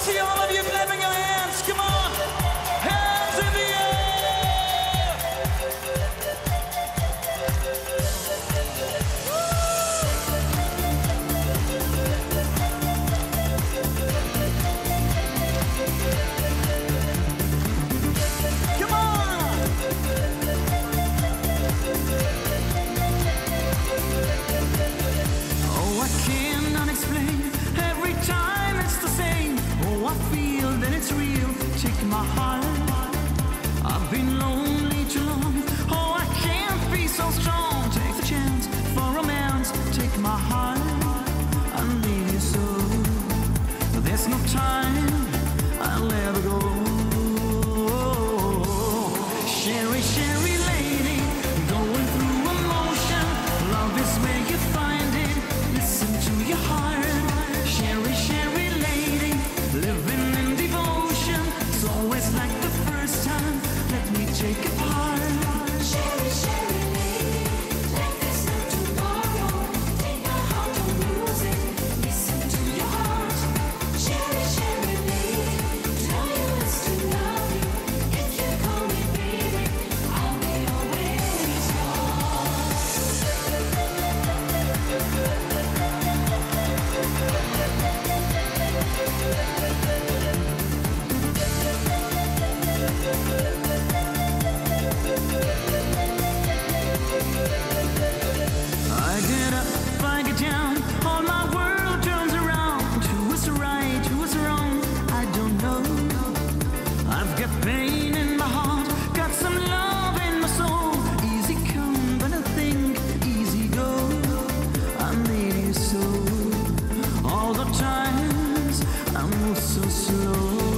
박수영! my heart. I've been lonely too long. Oh, I can't be so strong. Take the chance for romance. Take my heart and leave you so. There's no time. I'll never go. Cheri, Cheri. I'm so slow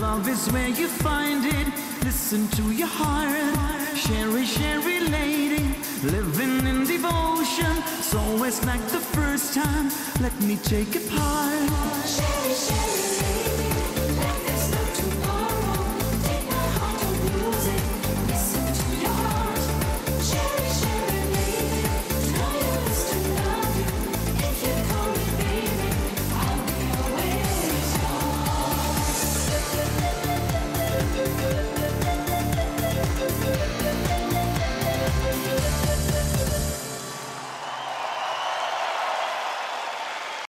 Love is where you find it. Listen to your heart. Cheri, Cheri lady, living in devotion. It's always like the first time. Let me take it part, Cheri, Cheri.